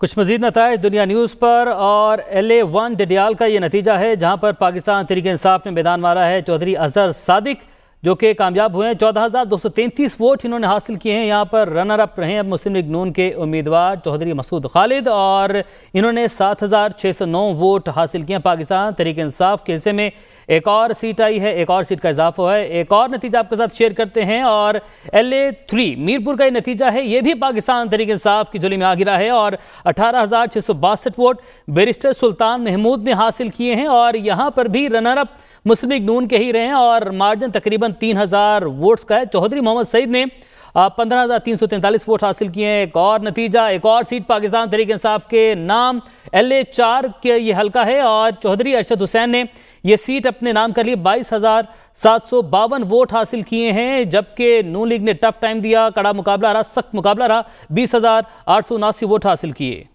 कुछ मजीद नतज दुनिया न्यूज़ पर और एल ए वन डडियाल का ये नतीजा है, जहाँ पर पाकिस्तान तरीके इंसाफ ने मैदान मारा है। चौधरी अजहर सादिक जो कि कामयाब हुए हैं। चौदह हज़ार दो सौ तैंतीस वोट इन्होंने हासिल किए हैं। यहाँ पर रनर अप रहे हैं मुस्लिम लीग नून के उम्मीदवार चौधरी मसूद खालिद और इन्होंने सात हज़ार छः सौ नौ वोट हासिल किए हैं पाकिस्तान तरीके इंसाफ के हिस्से में। एक और सीट आई है, एक और सीट का इजाफा है। एक और नतीजा आपके साथ शेयर करते हैं और एल ए थ्री मीरपुर का ये नतीजा है, ये भी पाकिस्तान तरीके इंसाफ की झोली में आ गिरा है और अठारह हज़ार छः सौ बासठ वोट बैरिस्टर सुल्तान महमूद ने हासिल किए हैं और यहाँ पर भी runner up Muslim League Noon के ही रहे हैं और मार्जिन तकरीबन तीन हज़ार वोट्स का है। चौधरी मोहम्मद सईद ने पंद्रह हज़ार तीन सौ तैंतालीस वोट हासिल किए हैं। एक और नतीजा, एक और सीट पाकिस्तान तरीके इंसाफ के नाम, एल ए चार के ये हल्का है और चौधरी अरशद हुसैन ने ये सीट अपने नाम कर ली बाईस हज़ार सात सौ बावन वोट हासिल किए हैं, जबकि नू लीग ने टफ टाइम दिया, कड़ा मुकाबला रहा, सख्त मुकाबला रहा। बीस हज़ार आठ सौ उनासी वोट हासिल किए।